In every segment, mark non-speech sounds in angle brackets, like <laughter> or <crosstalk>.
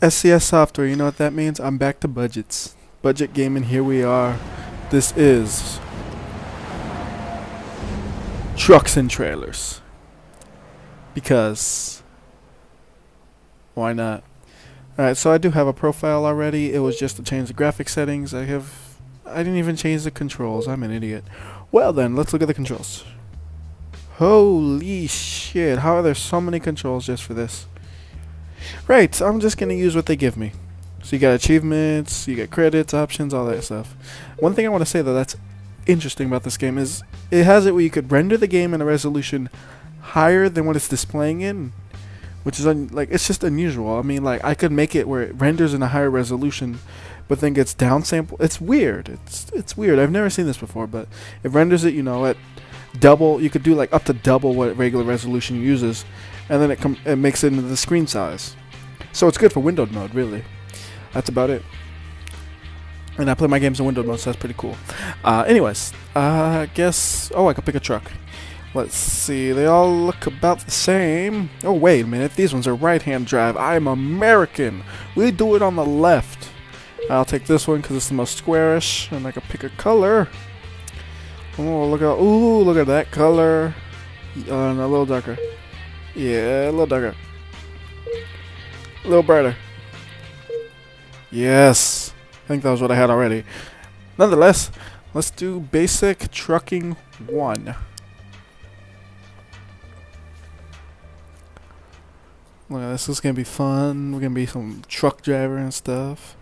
SCS software, you know what that means? I'm back to budgets. Budget gaming, here we are. This is trucks and trailers. Because why not? Alright, so I do have a profile already. It was just to change the graphic settings. I have I didn't even change the controls. I'm an idiot. Well then, let's look at the controls. Holy shit, how are there so many controls just for this? Right, so I'm just going to use what they give me. So you got achievements, you got credits, options, all that stuff. One thing I want to say though that's interesting about this game is it has it where you could render the game in a resolution higher than what it's displaying in, which is like it's just unusual. I mean, like I could make it where it renders in a higher resolution, but then gets downsampled. It's weird. It's it's weird. I've never seen this before, but it renders it, you know, at double. You could do like up to double what regular resolution uses, and then it it makes it into the screen size. So it's good for windowed mode, really. That's about it. And I play my games in windowed mode, so that's pretty cool. Uh, anyways, uh, I guess... Oh, I could pick a truck. Let's see. They all look about the same. Oh, wait a minute. These ones are right-hand drive. I'm American. We do it on the left. I'll take this one because it's the most squarish, and I can pick a color. Oh, look at ooh, look at that color. Uh, a little darker. Yeah, a little darker. A little brighter. Yes. I think that was what I had already. Nonetheless, let's do basic trucking 1. Look at this. This is going to be fun. We're going to be some truck driver and stuff.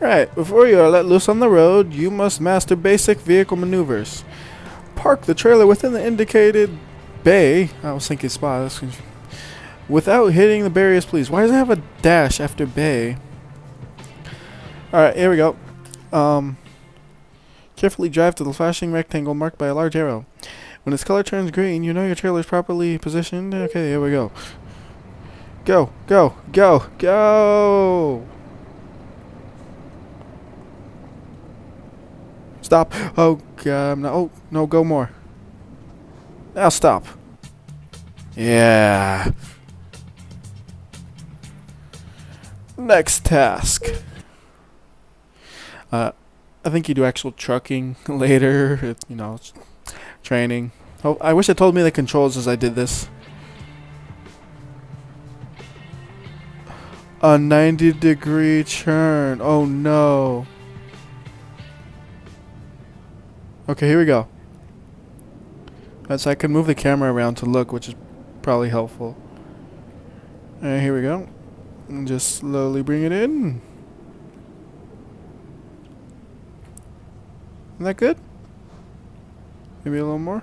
Right, before you are let loose on the road, you must master basic vehicle maneuvers. Park the trailer within the indicated bay. I was thinking spot. Without hitting the barriers, please. Why does it have a dash after bay? Alright, here we go. Um, carefully drive to the flashing rectangle marked by a large arrow. When its color turns green, you know your trailer is properly positioned. Okay, here we go. Go, go, go, go! Stop. Oh, God. No, oh, no, go more. Now stop. Yeah. Next task. Uh, I think you do actual trucking <laughs> later. You know, training. Oh, I wish it told me the controls as I did this. A 90 degree turn. Oh no. Okay, here we go. Uh, so I can move the camera around to look, which is probably helpful. And here we go. And just slowly bring it in. Isn't that good? Maybe a little more.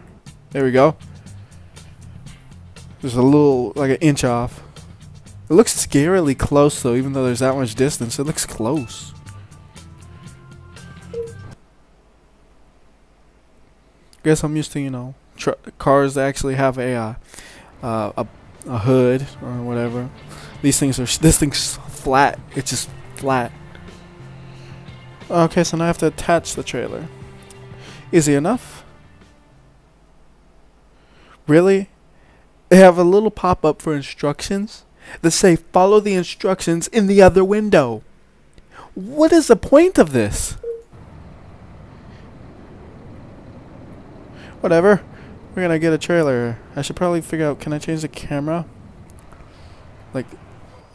There we go. Just a little, like an inch off. It looks scarily close though, even though there's that much distance. It looks close. guess I'm used to you know cars actually have a, uh, uh, a a hood or whatever. These things are this thing's flat. It's just flat. Okay, so now I have to attach the trailer. Easy enough. Really? They have a little pop-up for instructions that say follow the instructions in the other window. What is the point of this? Whatever. We're gonna get a trailer. I should probably figure out, can I change the camera? Like,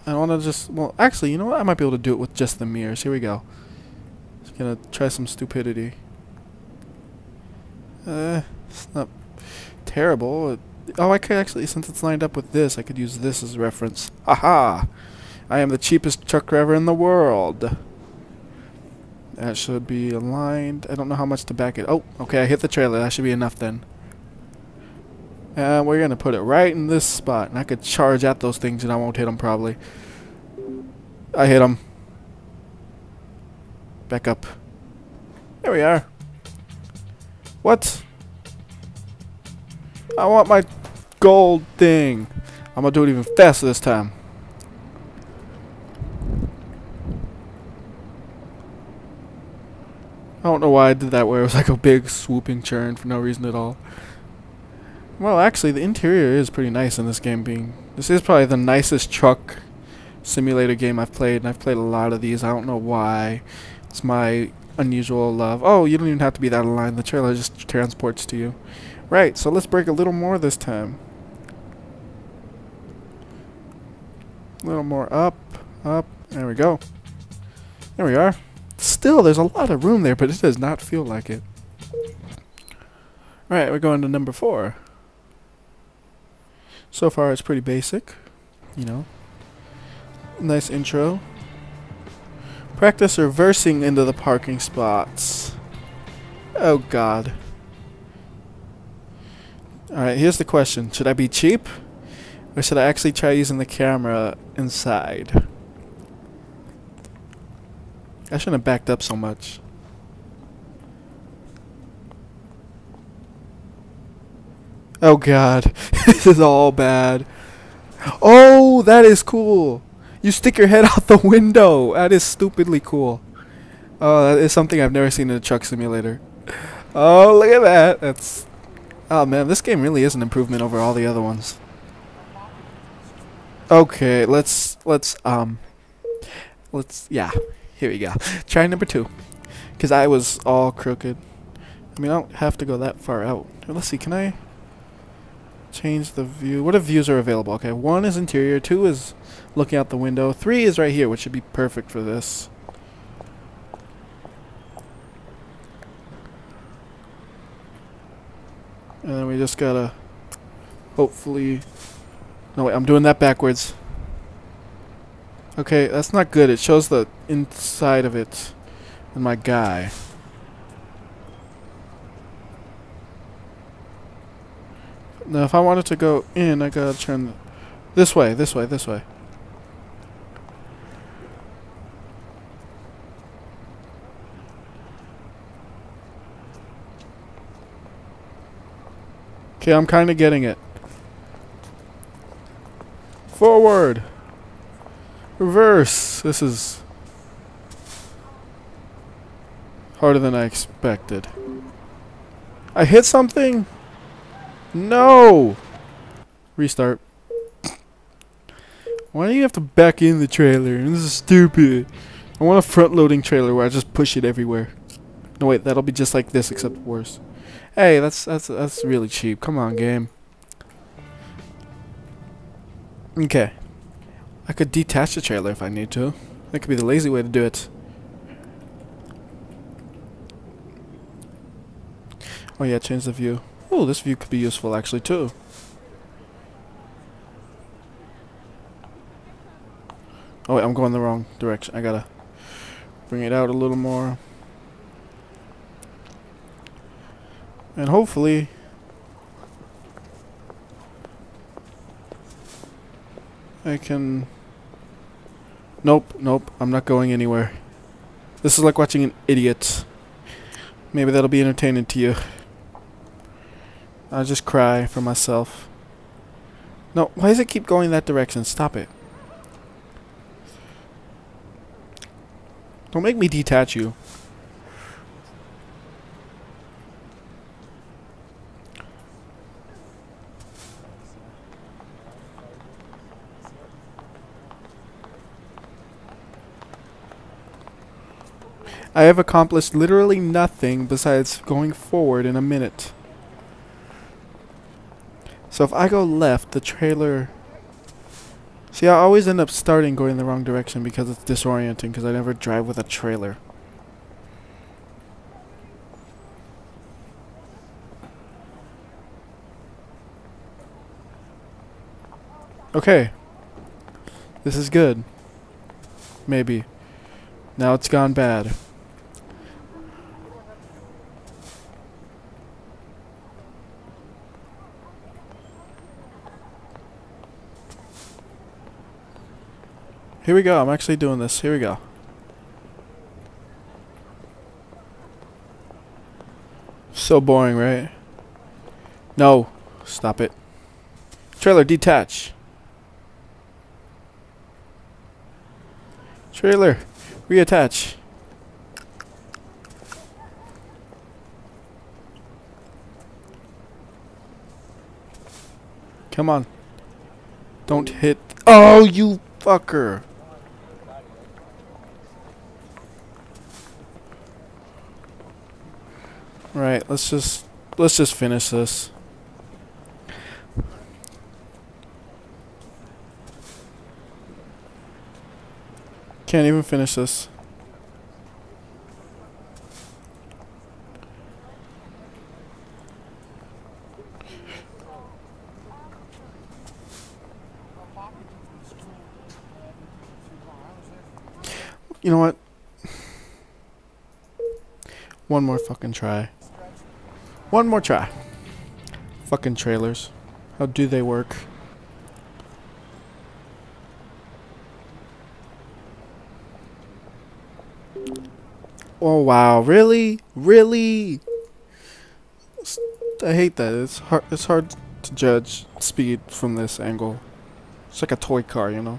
I wanna just, well, actually, you know what? I might be able to do it with just the mirrors. Here we go. Just gonna try some stupidity. Uh, it's not terrible. Oh, I could actually, since it's lined up with this, I could use this as a reference. Aha! I am the cheapest truck driver in the world. That should be aligned. I don't know how much to back it. Oh, okay, I hit the trailer. That should be enough then. And we're going to put it right in this spot. And I could charge at those things and I won't hit them probably. I hit them. Back up. There we are. What? I want my gold thing. I'm going to do it even faster this time. I don't know why I did that where it was like a big swooping churn for no reason at all. Well, actually, the interior is pretty nice in this game being... This is probably the nicest truck simulator game I've played, and I've played a lot of these. I don't know why. It's my unusual love. Oh, you don't even have to be that aligned. The trailer just transports to you. Right, so let's brake a little more this time. A little more up, up. There we go. There we are. Still, there's a lot of room there, but it does not feel like it. Alright, we're going to number four. So far, it's pretty basic. You know. Nice intro. Practice reversing into the parking spots. Oh, God. Alright, here's the question. Should I be cheap? Or should I actually try using the camera inside? I shouldn't have backed up so much. Oh god. <laughs> this is all bad. Oh, that is cool. You stick your head <laughs> out the window. That is stupidly cool. Oh, that is something I've never seen in a truck simulator. Oh, look at that. That's... Oh man, this game really is an improvement over all the other ones. Okay, let's... Let's, um... Let's... Yeah. Here we go. Try number two. Because I was all crooked. I mean, I don't have to go that far out. Let's see, can I change the view? What if views are available? Okay, one is interior, two is looking out the window, three is right here, which should be perfect for this. And then we just gotta hopefully... No, wait, I'm doing that backwards. Okay, that's not good. It shows the inside of it and my guy. Now, if I wanted to go in, I gotta turn this way, this way, this way. Okay, I'm kind of getting it. Forward! Reverse! This is harder than I expected. I hit something? No! Restart. Why do you have to back in the trailer? This is stupid. I want a front-loading trailer where I just push it everywhere. No wait, that'll be just like this except worse. Hey, that's that's that's really cheap. Come on, game. Okay. I could detach the trailer if I need to. That could be the lazy way to do it. Oh yeah, change the view. Oh, this view could be useful actually too. Oh wait, I'm going the wrong direction. I gotta bring it out a little more. And hopefully I can... Nope, nope, I'm not going anywhere. This is like watching an idiot. Maybe that'll be entertaining to you. I'll just cry for myself. No, why does it keep going that direction? Stop it. Don't make me detach you. I have accomplished literally nothing besides going forward in a minute. So if I go left, the trailer... See, I always end up starting going the wrong direction because it's disorienting because I never drive with a trailer. Okay. This is good. Maybe. Now it's gone bad. Here we go. I'm actually doing this. Here we go. So boring, right? No. Stop it. Trailer, detach. Trailer, reattach. Come on. Don't hit. Oh, you fucker. Right, let's just let's just finish this. Can't even finish this. You know what? One more fucking try. One more try. Fucking trailers. How do they work? Oh wow, really? Really? I hate that. It's hard it's hard to judge speed from this angle. It's like a toy car, you know.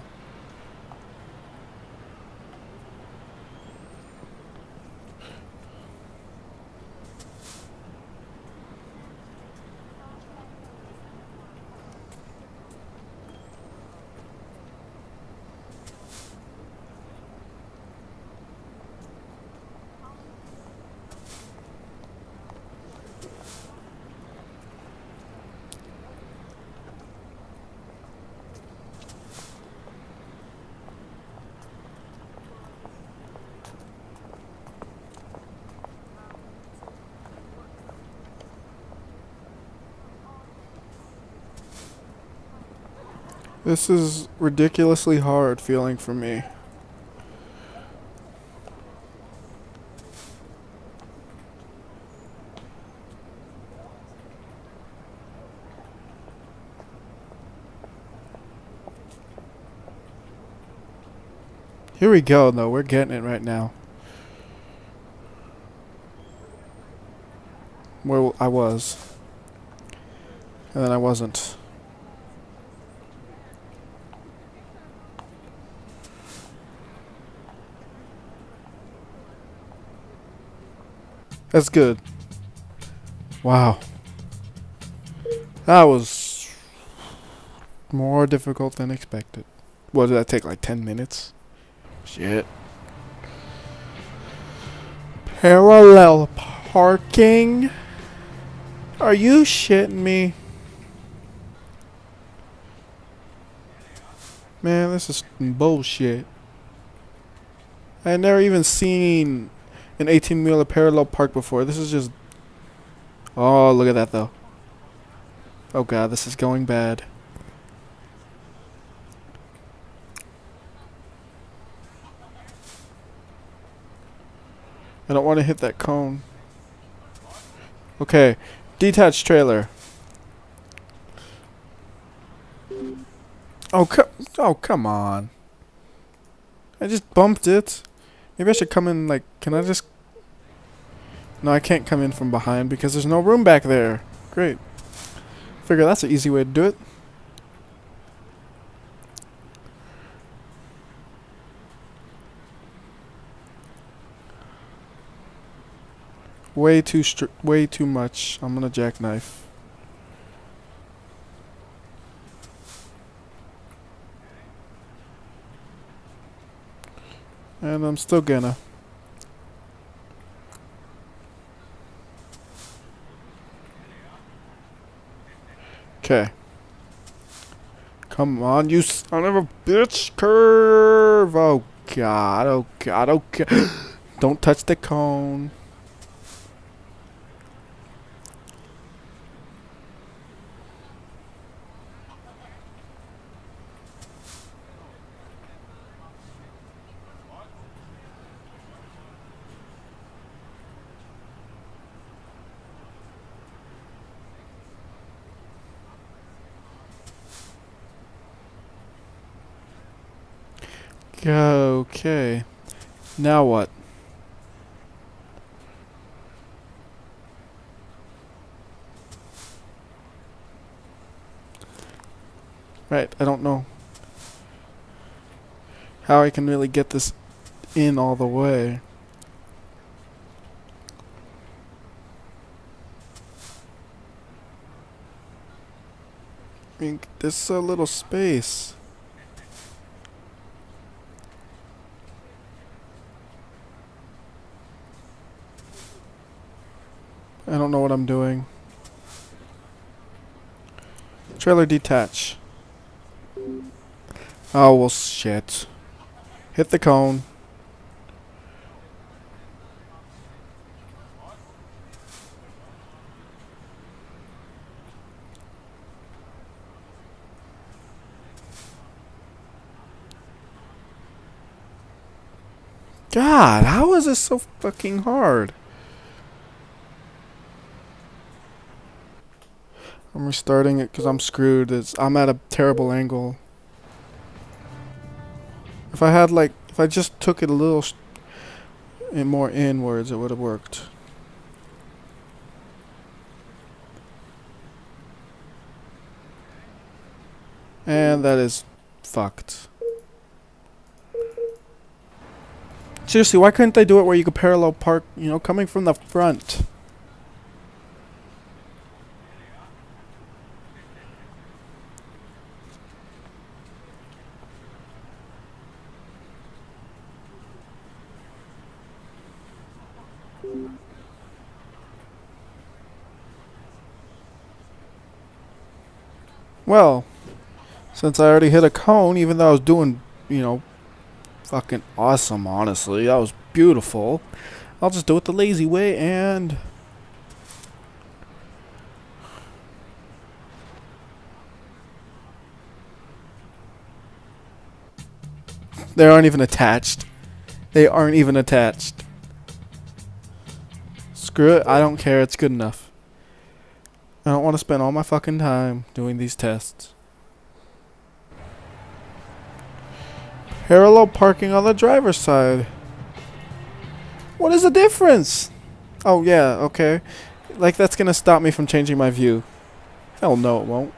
This is ridiculously hard feeling for me. Here we go, though. We're getting it right now. Where I was. And then I wasn't. That's good. Wow. That was more difficult than expected. What did that take? Like 10 minutes? Shit. Parallel parking? Are you shitting me? Man, this is bullshit. I had never even seen an 18 wheeler parallel park before. This is just. Oh, look at that though. Oh god, this is going bad. I don't want to hit that cone. Okay, detached trailer. Oh, co oh, come on. I just bumped it. Maybe I should come in, like, can I just... No, I can't come in from behind because there's no room back there. Great. Figure that's an easy way to do it. Way too str way too much. I'm gonna jackknife. And I'm still gonna. Okay. Come on, you son of a bitch. Curve. Oh, God. Oh, God. Oh, God. <gasps> Don't touch the cone. Okay. Now what? Right, I don't know how I can really get this in all the way. I mean, there's so little space. Don't know what I'm doing. Trailer detach. Oh, well, shit. Hit the cone. God, how is this so fucking hard? I'm restarting it because I'm screwed. It's, I'm at a terrible angle. If I had like, if I just took it a little more inwards, it would have worked. And that is fucked. Seriously, why couldn't they do it where you could parallel park, you know, coming from the front? Well, since I already hit a cone, even though I was doing, you know, fucking awesome, honestly. That was beautiful. I'll just do it the lazy way and... They aren't even attached. They aren't even attached. Screw it. I don't care. It's good enough. I don't want to spend all my fucking time doing these tests. Parallel parking on the driver's side. What is the difference? Oh, yeah, okay. Like, that's gonna stop me from changing my view. Hell no, it won't.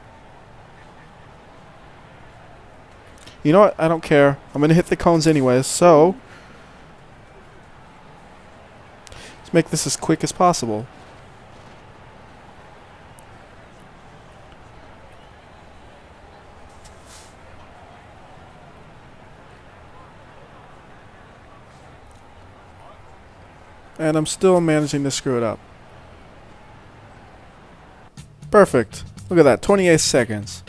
You know what? I don't care. I'm gonna hit the cones anyways, so... Let's make this as quick as possible. And I'm still managing to screw it up. Perfect. Look at that, 28 seconds.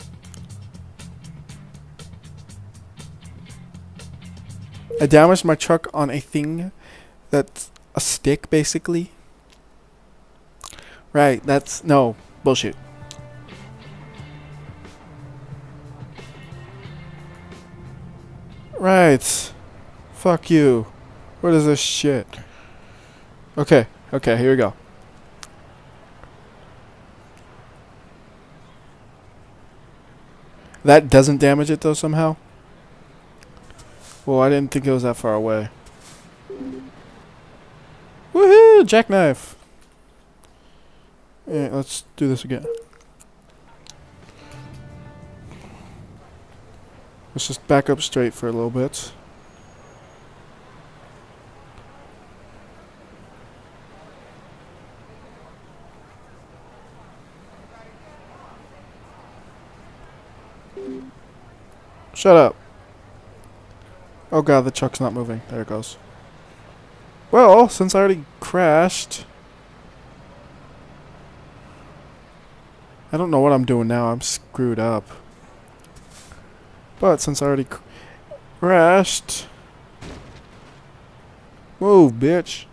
I damaged my truck on a thing that's a stick, basically. Right, that's... No, bullshit. Right. Fuck you. What is this shit? Okay, okay, here we go. That doesn't damage it though somehow? Well, I didn't think it was that far away. Woohoo! Jackknife! Yeah, let's do this again. Let's just back up straight for a little bit. Shut up. Oh god, the truck's not moving. There it goes. Well, since I already crashed... I don't know what I'm doing now. I'm screwed up. But since I already crashed... Move, bitch.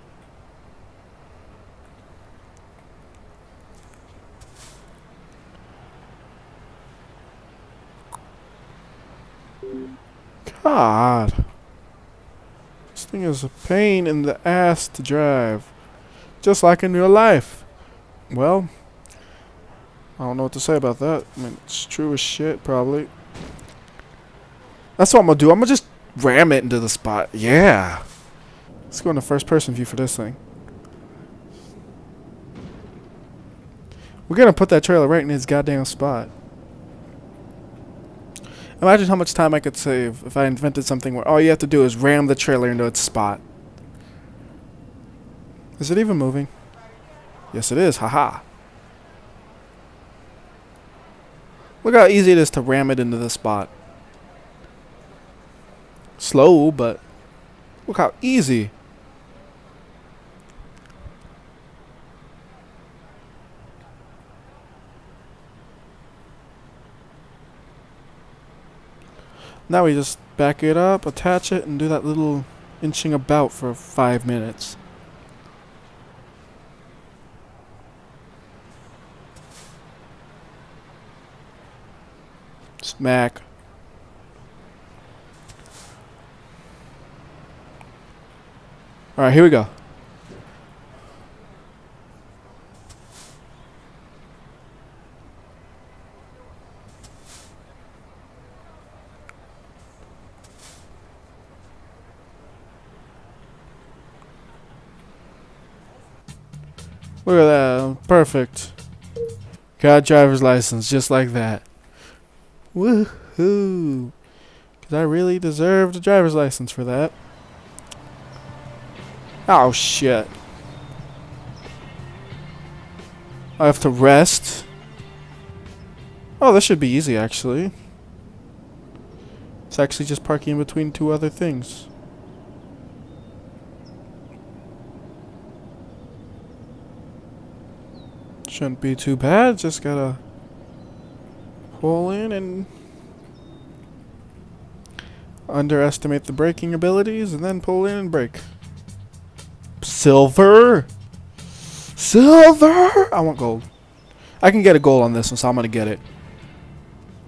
God. This thing is a pain in the ass to drive. Just like in real life. Well, I don't know what to say about that. I mean, it's true as shit, probably. That's what I'm gonna do. I'm gonna just ram it into the spot. Yeah. Let's go into first person view for this thing. We're gonna put that trailer right in his goddamn spot. Imagine how much time I could save if I invented something where all you have to do is ram the trailer into its spot. Is it even moving? Yes, it is. Haha. Look how easy it is to ram it into the spot. Slow, but look how easy. Now we just back it up, attach it, and do that little inching about for five minutes. Smack. Alright, here we go. Look at that. Perfect. Got driver's license just like that. Woohoo. Because I really deserved a driver's license for that. Oh, shit. I have to rest. Oh, this should be easy, actually. It's actually just parking in between two other things. Shouldn't be too bad. Just gotta pull in and underestimate the braking abilities and then pull in and brake. Silver! Silver! I want gold. I can get a gold on this one, so I'm gonna get it.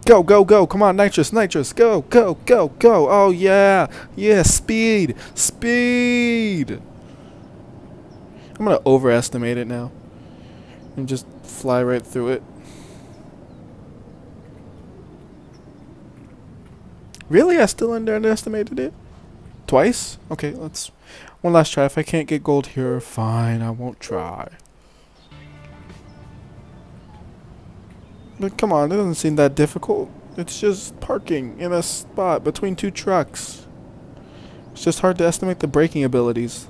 Go, go, go. Come on, nitrous, nitrous. Go, go, go, go. Oh, yeah. Yeah, speed. Speed. I'm gonna overestimate it now and just fly right through it. Really? I still underestimated it? Twice? Okay, let's... One last try. If I can't get gold here, fine, I won't try. But come on, it doesn't seem that difficult. It's just parking in a spot between two trucks. It's just hard to estimate the braking abilities.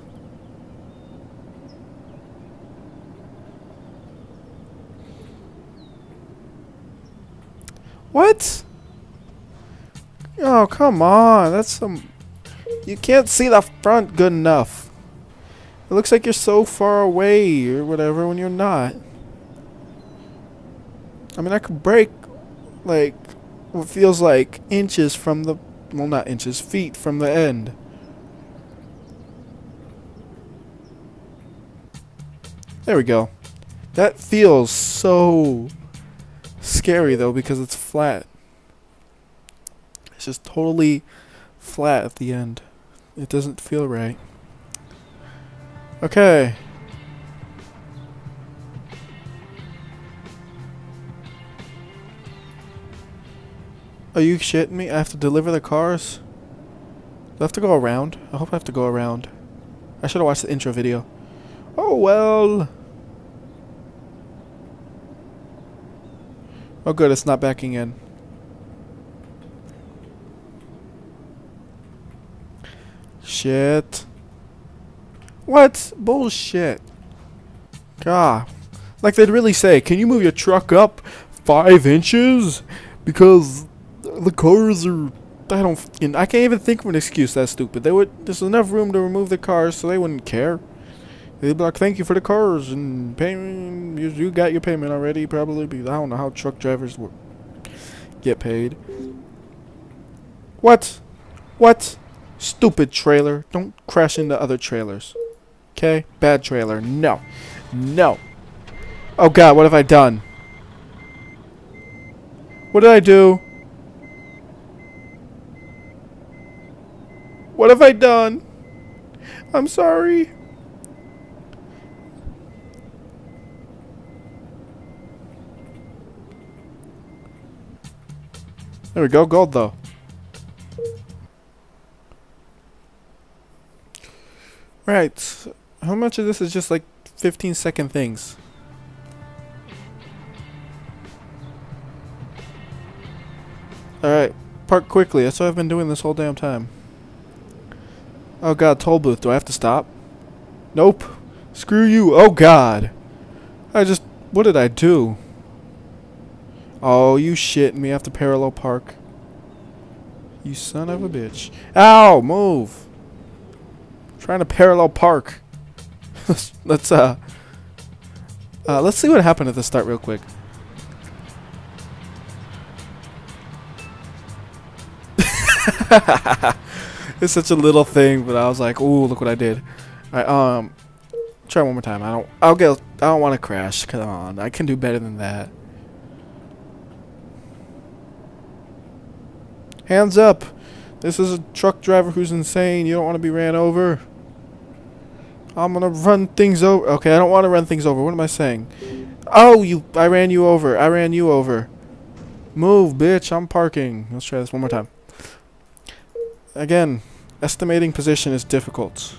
What? Oh, come on. That's some... You can't see the front good enough. It looks like you're so far away or whatever when you're not. I mean, I could brake, like, what feels like inches from the... Well, not inches, feet from the end. There we go. That feels so scary though because it's flat. It's just totally flat at the end. It doesn't feel right. Okay. Are you shitting me? I have to deliver the cars? Do I have to go around? I hope I have to go around. I should have watched the intro video. Oh well. Oh good, it's not backing in. Shit. What? Bullshit. God. Like they'd really say, can you move your truck up five inches? Because the cars are... I don't... I can't even think of an excuse that stupid. They would... There's enough room to remove the cars so they wouldn't care. They'd be like, thank you for the cars and payment. You, you got your payment already, probably. Because I don't know how truck drivers work, get paid. What? What? Stupid trailer. Don't crash into other trailers. Okay? Bad trailer. No. No. Oh god, what have I done? What did I do? What have I done? I'm sorry. There we go, gold though. Right. How much of this is just like 15 second things? Alright. Park quickly. That's what I've been doing this whole damn time. Oh god, toll booth. Do I have to stop? Nope. Screw you. Oh god. I just... What did I do? Oh, you shitting me. To parallel park. You son of a bitch. Ow! Move! I'm trying to parallel park. <laughs> let's, uh... Uh, let's see what happened at the start real quick. <laughs> it's such a little thing, but I was like, ooh, look what I did. Alright, um, try one more time. I don't, I'll get, I don't want to crash. Come on, I can do better than that. Hands up. This is a truck driver who's insane. You don't want to be ran over. I'm gonna run things over. Okay, I don't want to run things over. What am I saying? Oh, you! I ran you over. I ran you over. Move, bitch. I'm parking. Let's try this one more time. Again, estimating position is difficult.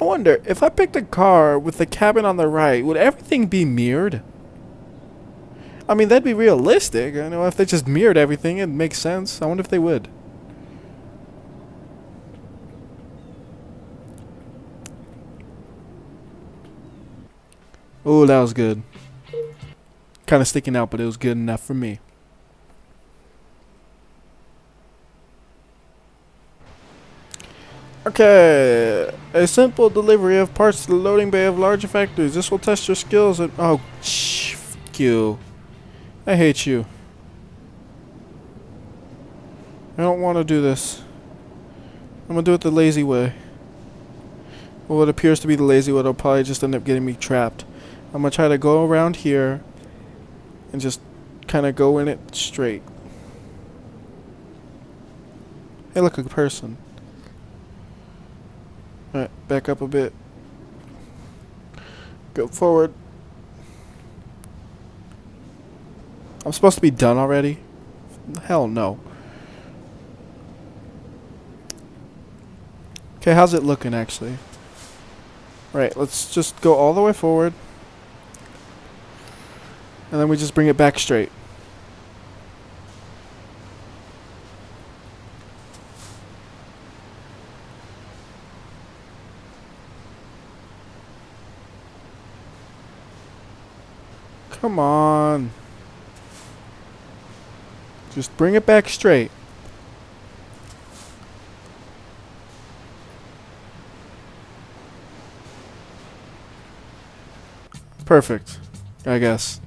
I wonder, if I picked a car with the cabin on the right, would everything be mirrored? I mean, that'd be realistic. I know if they just mirrored everything, it makes sense. I wonder if they would. Oh, that was good. Kind of sticking out, but it was good enough for me. Okay, a simple delivery of parts to the loading bay of larger factories. This will test your skills at- Oh, you. I hate you. I don't want to do this. I'm gonna do it the lazy way. Well, it appears to be the lazy way. It'll probably just end up getting me trapped. I'm gonna try to go around here and just kind of go in it straight. Hey, look, a person. Alright, back up a bit. Go forward. I'm supposed to be done already? Hell no. Okay, how's it looking actually? Right, let's just go all the way forward. And then we just bring it back straight. Come on. Just bring it back straight. Perfect. I guess.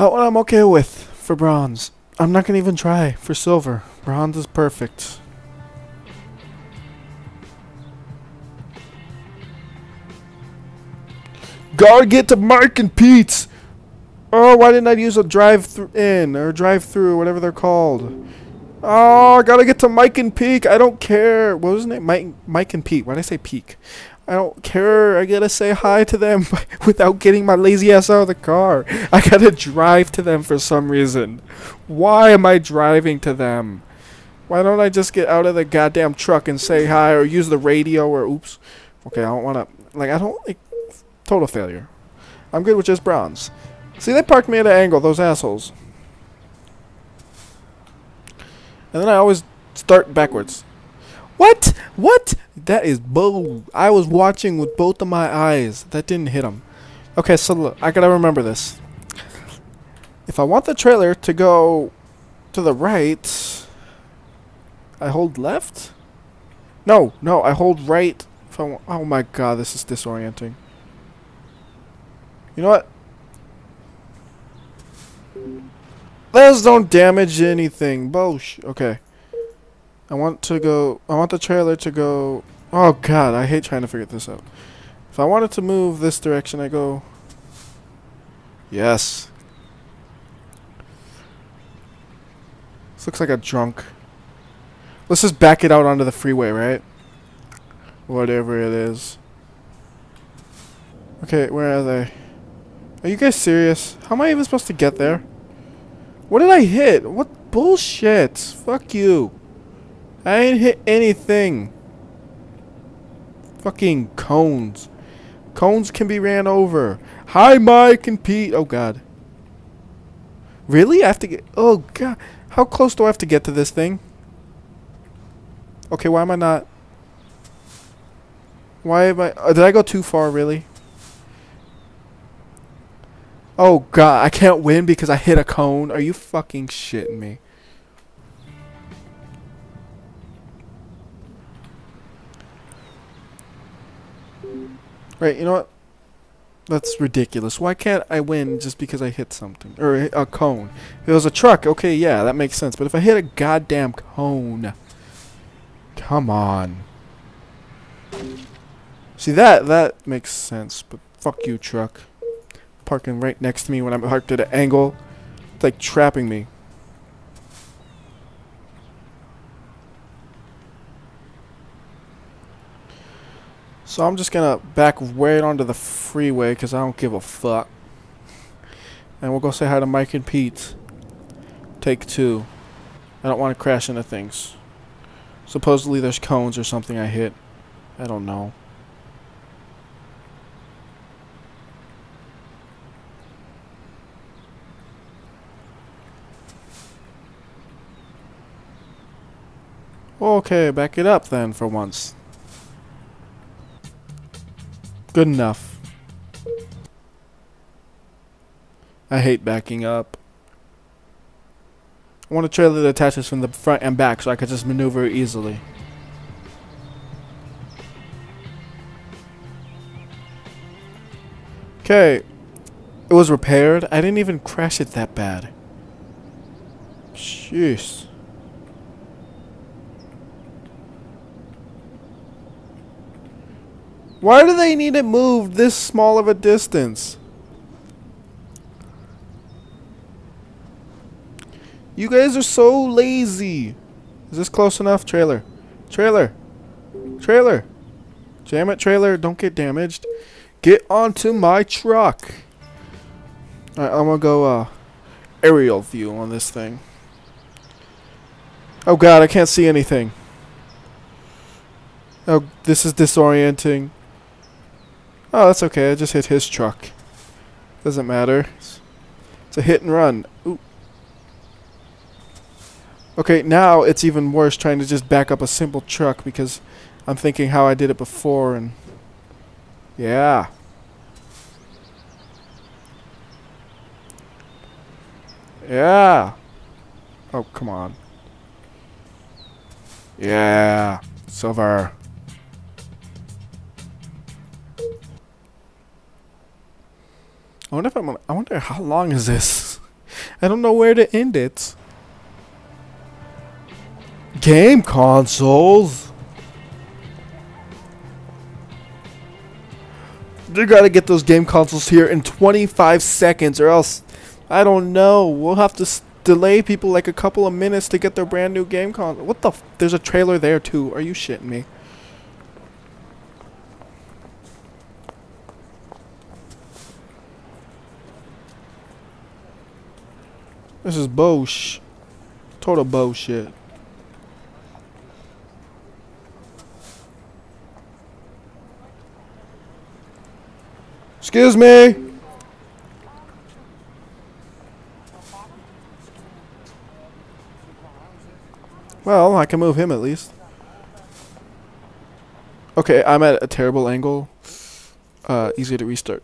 Oh, I'm okay with for bronze. I'm not gonna even try for silver. Bronze is perfect. Gotta get to Mark and Pete's. Oh, why didn't I use a drive through in or drive through, whatever they're called? Oh, I gotta get to Mike and Peak. I don't care. What was his name? Mike, Mike and Pete. Why did I say Peak? I don't care. I gotta say hi to them <laughs> without getting my lazy ass out of the car. I gotta drive to them for some reason. Why am I driving to them? Why don't I just get out of the goddamn truck and say hi or use the radio or oops? Okay, I don't wanna. Like, I don't like. Total failure. I'm good with just bronze. See, they parked me at an angle, those assholes. And then I always start backwards. What? What? That is bull. I was watching with both of my eyes. That didn't hit him. Okay, so look, I gotta remember this. If I want the trailer to go to the right, I hold left? No, no, I hold right. If I oh my god, this is disorienting. You know what? Those don't damage anything. Bosh. Okay. I want to go... I want the trailer to go... Oh god, I hate trying to figure this out. If I wanted to move this direction, I go... Yes. This looks like a drunk. Let's just back it out onto the freeway, right? Whatever it is. Okay, where are they? Are you guys serious? How am I even supposed to get there? What did I hit? What bullshit? Fuck you. I ain't hit anything. Fucking cones. Cones can be ran over. Hi, Mike and Pete. Oh, God. Really? I have to get... Oh, God. How close do I have to get to this thing? Okay, why am I not... Why am I... Uh, did I go too far, really? Oh god, I can't win because I hit a cone. Are you fucking shitting me? Right, you know what? That's ridiculous. Why can't I win just because I hit something? Or a cone. If it was a truck, okay, yeah, that makes sense. But if I hit a goddamn cone. Come on. See, that, that makes sense. But fuck you, truck. Parking right next to me when I'm parked at an angle. It's like trapping me. So I'm just gonna back right onto the freeway because I don't give a fuck. And we'll go say hi to Mike and Pete. Take two. I don't want to crash into things. Supposedly there's cones or something I hit. I don't know. Okay, back it up then for once. Good enough. I hate backing up. I want a trailer that attaches from the front and back so I can just maneuver easily. Okay. It was repaired. I didn't even crash it that bad. Jeez. Why do they need it moved this small of a distance? You guys are so lazy. Is this close enough? Trailer. Trailer. Trailer. Jam it, trailer. Don't get damaged. Get onto my truck. Alright, I'm gonna go uh, aerial view on this thing. Oh god, I can't see anything. Oh, this is disorienting. Oh, that's okay. I just hit his truck. Doesn't matter. It's a hit and run. Ooh. Okay, now it's even worse trying to just back up a simple truck because I'm thinking how I did it before and... Yeah. Yeah. Oh, come on. Yeah. Silver. I wonder if I'm. I wonder how long is this. I don't know where to end it. Game consoles. You gotta get those game consoles here in 25 seconds, or else I don't know. We'll have to delay people like a couple of minutes to get their brand new game console. What the? There's a trailer there too. Are you shitting me? This is bullshit. Total bullshit. Excuse me. Well, I can move him at least. Okay, I'm at a terrible angle. Uh, easy to restart.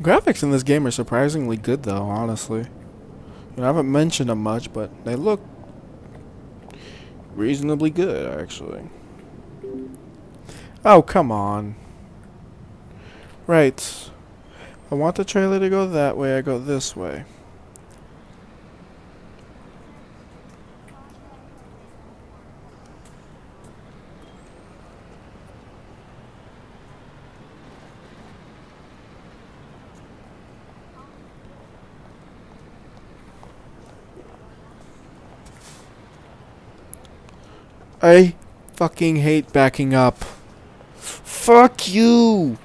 Graphics in this game are surprisingly good, though, honestly. You know, I haven't mentioned them much, but they look reasonably good, actually. Oh, come on. Right. I want the trailer to go that way, I go this way. I fucking hate backing up. Fuck you!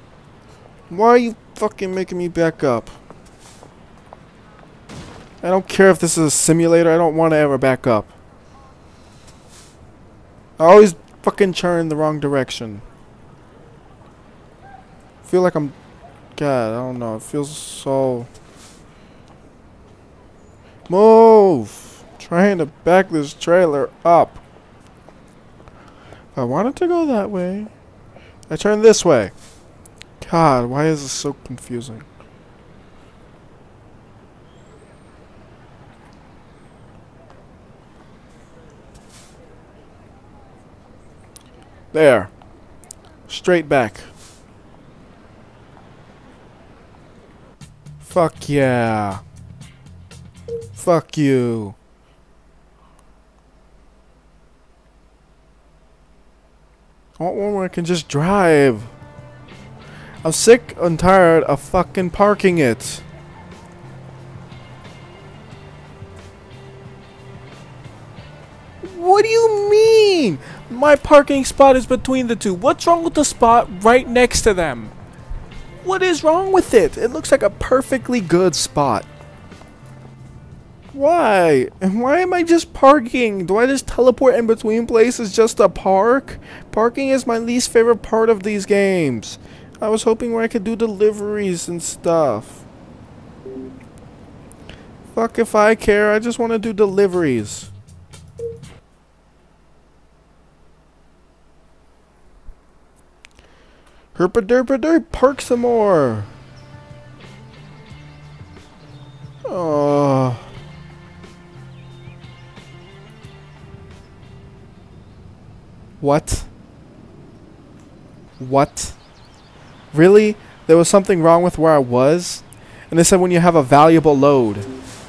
Why are you fucking making me back up? I don't care if this is a simulator, I don't want to ever back up. I always fucking turn the wrong direction. Feel like I'm... God, I don't know, it feels so... Move! Trying to back this trailer up. I wanted to go that way. I turned this way. God, why is this so confusing? There. Straight back. Fuck yeah. Fuck you. I want one where I can just drive. I'm sick and tired of fucking parking it. What do you mean? My parking spot is between the two. What's wrong with the spot right next to them? What is wrong with it? It looks like a perfectly good spot. Why? Why am I just parking? Do I just teleport in between places just to park? Parking is my least favorite part of these games. I was hoping where I could do deliveries and stuff. Fuck if I care, I just want to do deliveries. Herpa derpa derp, park some more. Oh. What? What? Really? There was something wrong with where I was? And they said when you have a valuable load.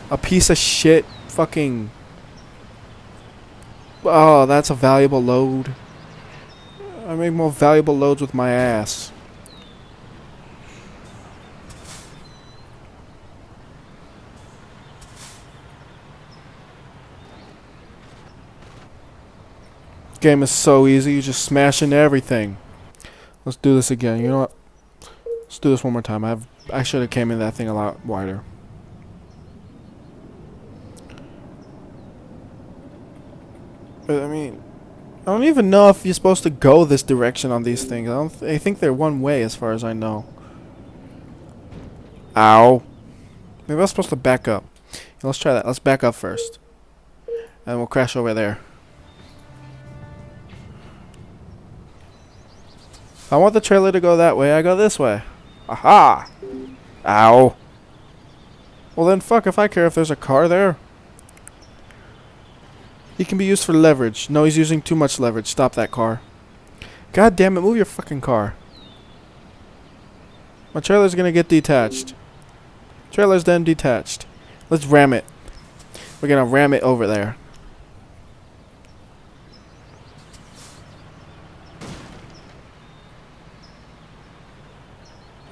A piece of shit fucking... Oh, that's a valuable load. I make more valuable loads with my ass. Game is so easy, you just smash into everything. Let's do this again. You know what? Let's do this one more time. I have I should have came in that thing a lot wider. But I mean, I don't even know if you're supposed to go this direction on these things. I don't. Th I think they're one way, as far as I know. Ow. Maybe I'm supposed to back up. let's try that. Let's back up first, and we'll crash over there. I want the trailer to go that way. I go this way. Aha! Ow. Well then, fuck if I care if there's a car there. He can be used for leverage. No, he's using too much leverage. Stop that car. God damn it, move your fucking car. My trailer's gonna get detached. Trailer's then detached. Let's ram it. We're gonna ram it over there.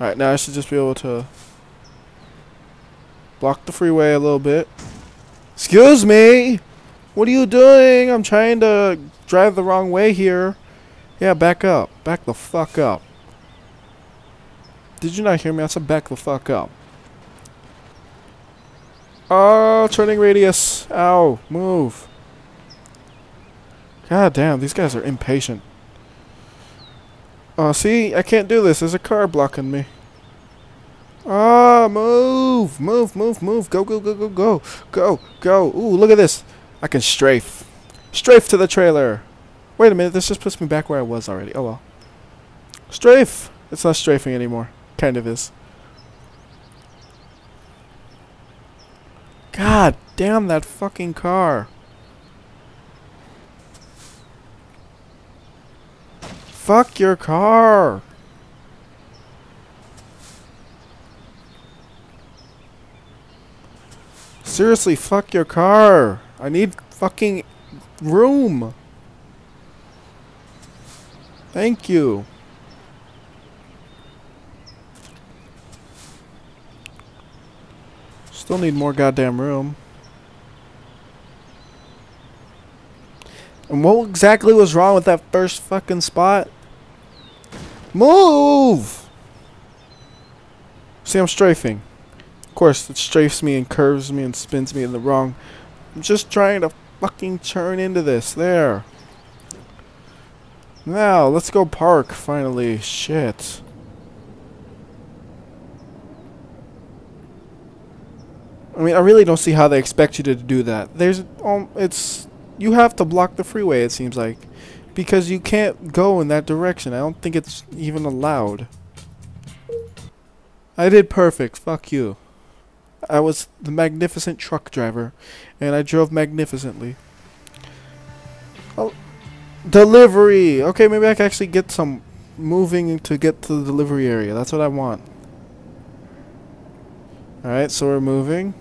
Alright, now I should just be able to block the freeway a little bit. Excuse me! What are you doing? I'm trying to drive the wrong way here. Yeah, back up. Back the fuck up. Did you not hear me? I said back the fuck up. Oh, turning radius. Ow, move. God damn, these guys are impatient. Oh, see? I can't do this. There's a car blocking me. Ah, oh, move, move, move, move. Go, go, go, go, go. Go, go. Ooh, look at this. I can strafe. Strafe to the trailer. Wait a minute, this just puts me back where I was already. Oh well. Strafe! It's not strafing anymore. Kind of is. God damn that fucking car. Fuck your car. Seriously, fuck your car. I need fucking room. Thank you. Still need more goddamn room. And what exactly was wrong with that first fucking spot? Move! See, I'm strafing. Of course, it strafes me and curves me and spins me in the wrong I'm just trying to fucking turn into this. There. Now, let's go park, finally. Shit. I mean, I really don't see how they expect you to do that. There's, um, it's, you have to block the freeway, it seems like. Because you can't go in that direction. I don't think it's even allowed. I did perfect. Fuck you. I was the magnificent truck driver, and I drove magnificently. Oh, delivery! Okay, maybe I can actually get some moving to get to the delivery area. That's what I want. Alright, so we're moving.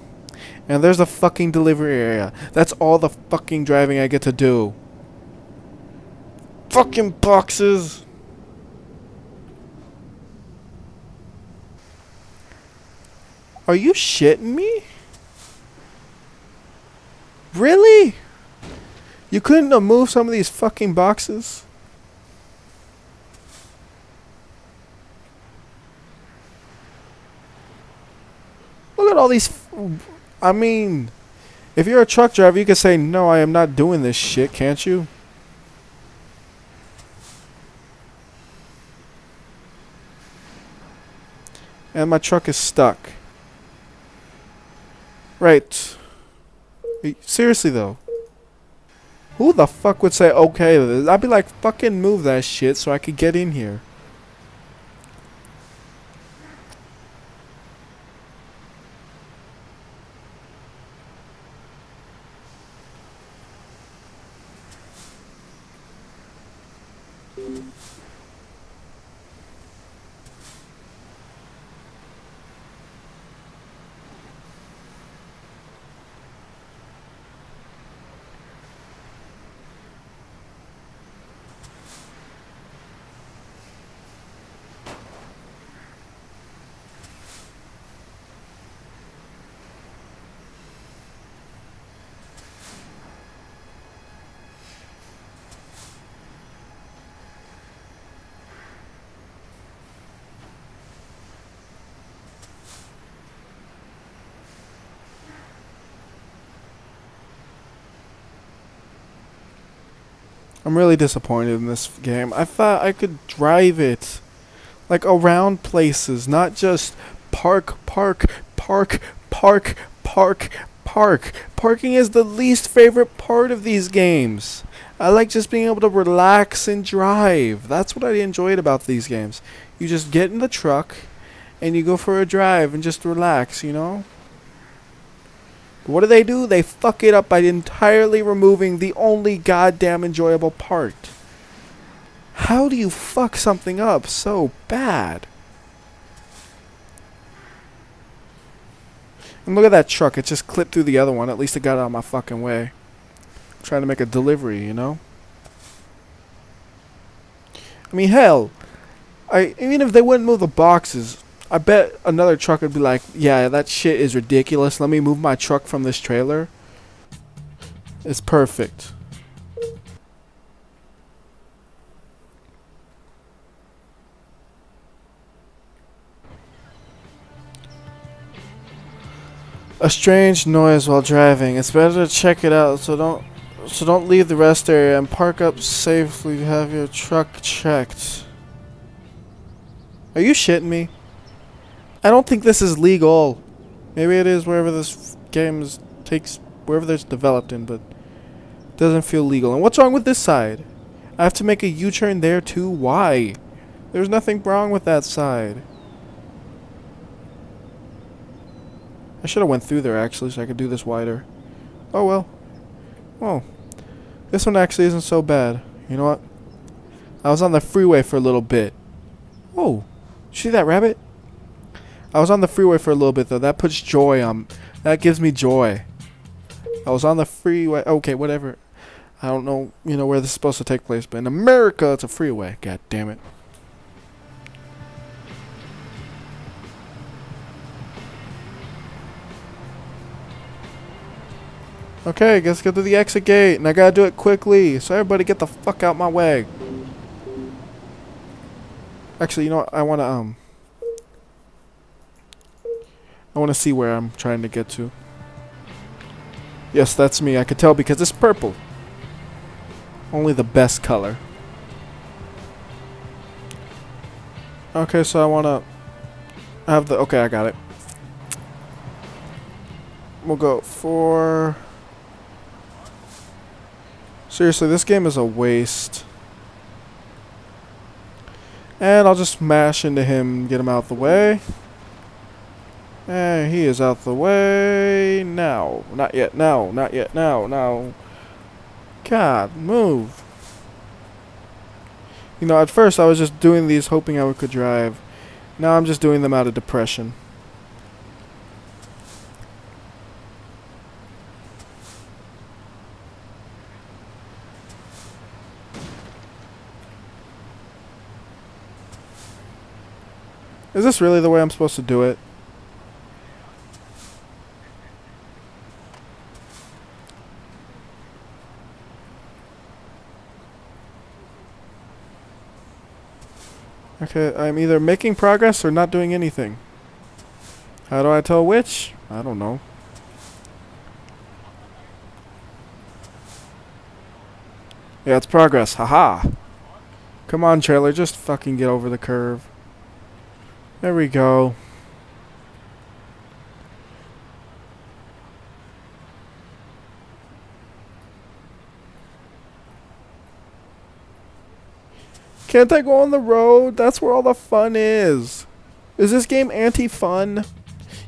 And there's the fucking delivery area. That's all the fucking driving I get to do. Fucking boxes! Are you shitting me? Really? You couldn't have moved some of these fucking boxes? Look at all these. I mean, if you're a truck driver, you can say, no, I am not doing this shit, can't you? And my truck is stuck. Right. Seriously, though. Who the fuck would say okay to this? I'd be like, fucking move that shit so I could get in here. I'm really disappointed in this game. I thought I could drive it. Like around places, not just park, park, park, park, park, park. Parking is the least favorite part of these games. I like just being able to relax and drive. That's what I enjoyed about these games. You just get in the truck and you go for a drive and just relax, you know? What do they do? They fuck it up by entirely removing the only goddamn enjoyable part. How do you fuck something up so bad? And look at that truck. It just clipped through the other one. At least it got out of my fucking way. I'm trying to make a delivery, you know? I mean, hell. I even if they wouldn't move the boxes, I bet another truck would be like, yeah, that shit is ridiculous. Let me move my truck from this trailer. It's perfect. A strange noise while driving. It's better to check it out, so don't so don't leave the rest area and park up safely. Have your truck checked. Are you shitting me? I don't think this is legal. Maybe it is wherever this game takes, wherever it's developed in, but doesn't feel legal. And what's wrong with this side? I have to make a U-turn there too? Why? There's nothing wrong with that side. I should have went through there actually so I could do this wider. Oh well. Well. This one actually isn't so bad. You know what? I was on the freeway for a little bit. Oh. See that rabbit? I was on the freeway for a little bit though. That puts joy on. That gives me joy. I was on the freeway. Okay, whatever. I don't know, you know, where this is supposed to take place, but in America, it's a freeway. God damn it. Okay, let's go to the exit gate, and I gotta do it quickly, so everybody get the fuck out my way. Actually, you know what? I wanna, um... I want to see where I'm trying to get to. Yes, that's me. I could tell because it's purple. Only the best color. Okay, so I want to have the... Okay, I got it. We'll go for... Seriously, this game is a waste. And I'll just mash into him get him out of the way. And he is out the way now. Not yet. Now. Not yet. Now. Now. God, move. You know, at first I was just doing these hoping I could drive. Now I'm just doing them out of depression. Is this really the way I'm supposed to do it? Okay, I'm either making progress or not doing anything. How do I tell which? I don't know. Yeah, it's progress. Haha. Come on, trailer. Just fucking get over the curve. There we go. Can't I go on the road? That's where all the fun is. Is this game anti-fun?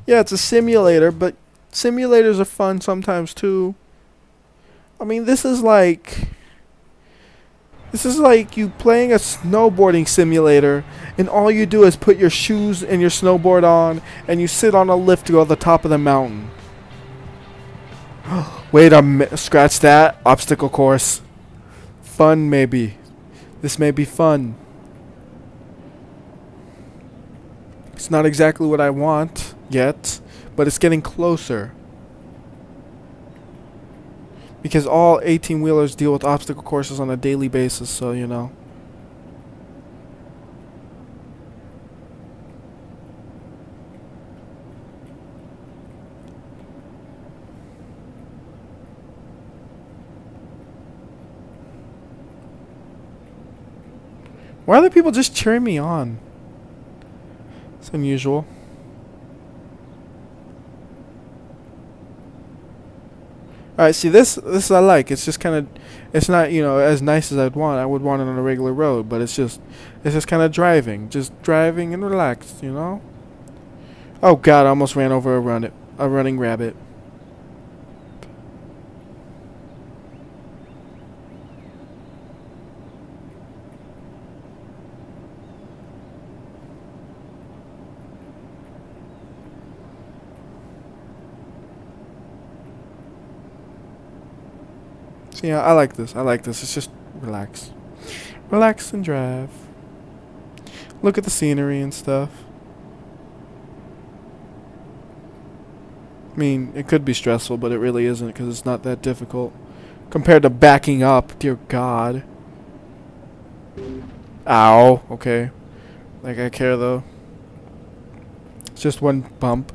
Yeah, it's a simulator, but simulators are fun sometimes too. I mean, this is like... This is like you playing a snowboarding simulator and all you do is put your shoes and your snowboard on and you sit on a lift to go to the top of the mountain. <gasps> Wait a minute, scratch that. Obstacle course. Fun maybe. This may be fun. It's not exactly what I want yet, but it's getting closer. Because all 18 wheelers deal with obstacle courses on a daily basis, so you know. Why are the people just cheering me on? It's unusual. Alright, see this this I like. It's just kind of it's not, you know, as nice as I'd want. I would want it on a regular road, but it's just it's just kind of driving, just driving and relaxed, you know? Oh god, I almost ran over a run a running rabbit. Yeah, I like this. I like this. It's just relax. Relax and drive. Look at the scenery and stuff. I mean, it could be stressful, but it really isn't because it's not that difficult. Compared to backing up, dear God. Ow. Okay. Like, I care, though. It's just one bump.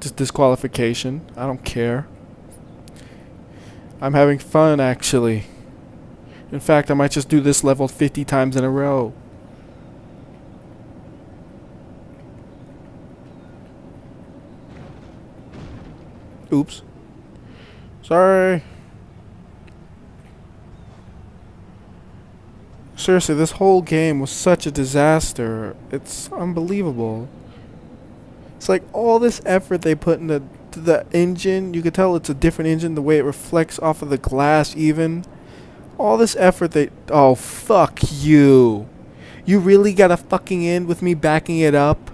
Just disqualification. I don't care. I'm having fun, actually. In fact, I might just do this level 50 times in a row. Oops. Sorry. Seriously, this whole game was such a disaster. It's unbelievable. It's like all this effort they put into the engine, you can tell it's a different engine, the way it reflects off of the glass even. All this effort they... Oh, fuck you. You really got a fucking end with me backing it up?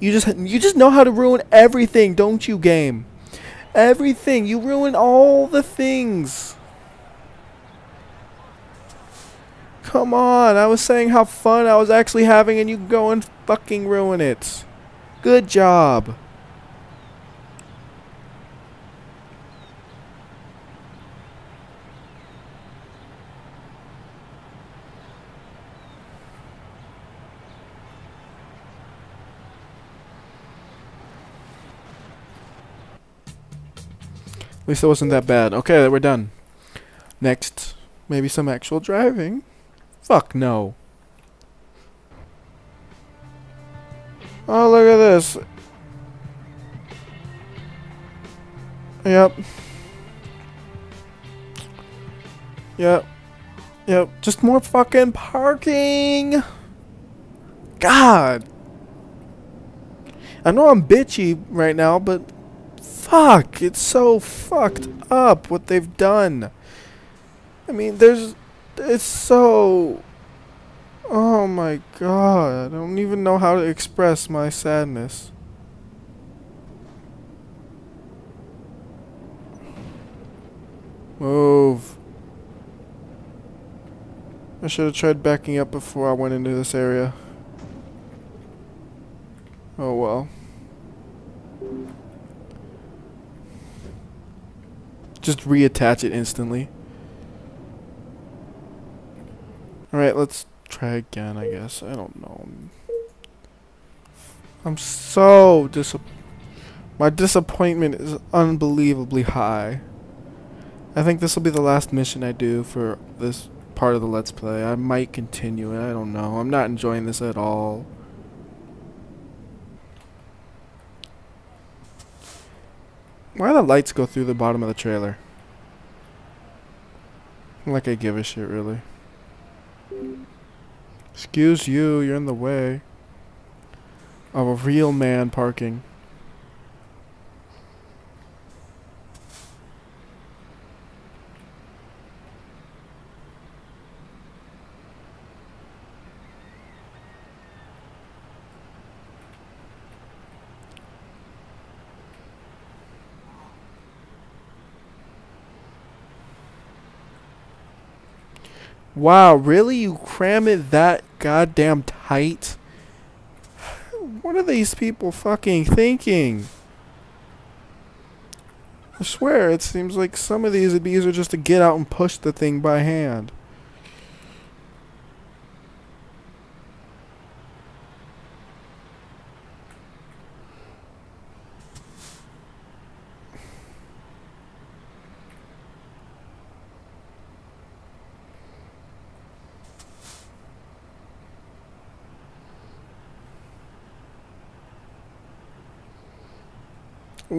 You just you just know how to ruin everything, don't you, game? Everything. You ruin all the things. Come on. I was saying how fun I was actually having and you go and fucking ruin it. Good job. At least it wasn't that bad. Okay, we're done. Next, maybe some actual driving. Fuck no. Oh, look at this. Yep. Yep. Yep. Just more fucking parking. God. I know I'm bitchy right now, but fuck, it's so fucked up what they've done. I mean, there's, it's so, Oh my god, I don't even know how to express my sadness. Move. I should have tried backing up before I went into this area. Oh well. Just reattach it instantly. Alright, let's try again, I guess. I don't know. I'm so dis. My disappointment is unbelievably high. I think this will be the last mission I do for this part of the Let's Play. I might continue it. I don't know. I'm not enjoying this at all. Why the lights go through the bottom of the trailer? Like I give a shit, really. Excuse you, you're in the way of a real man parking. Wow, really? You cram it that goddamn tight? What are these people fucking thinking? I swear, it seems like some of these easier just to get out and push the thing by hand.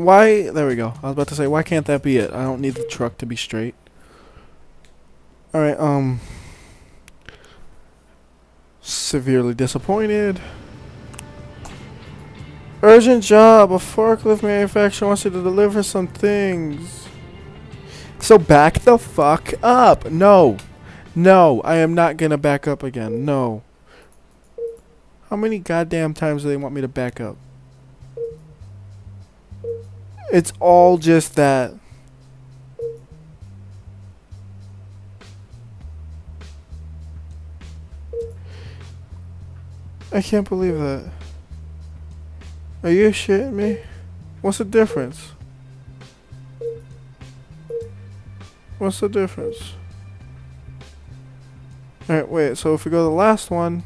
Why? There we go. I was about to say, why can't that be it? I don't need the truck to be straight. Alright, um... Severely disappointed. Urgent job. A forklift manufacturer wants you to deliver some things. So back the fuck up. No. No, I am not gonna back up again. No. How many goddamn times do they want me to back up? It's all just that. I can't believe that. Are you shitting me? What's the difference? What's the difference? Alright, wait, so if we go to the last one,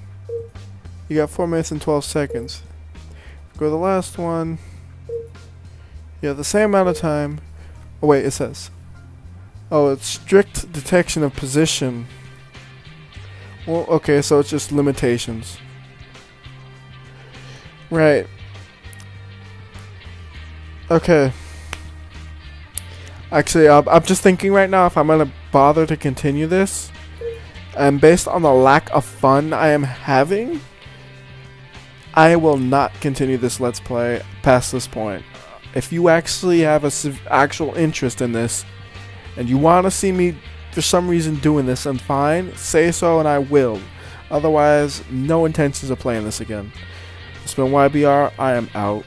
you got 4 minutes and 12 seconds. Go to the last one. Yeah, the same amount of time. Oh wait, it says. Oh, it's strict detection of position. Well, okay, so it's just limitations. Right. Okay. Actually, I'm, I'm just thinking right now if I'm gonna bother to continue this, and based on the lack of fun I am having, I will not continue this Let's Play past this point if you actually have a actual interest in this and you want to see me for some reason doing this, then fine, say so and I will. Otherwise, no intentions of playing this again. It's been WhyBeAre, I am out.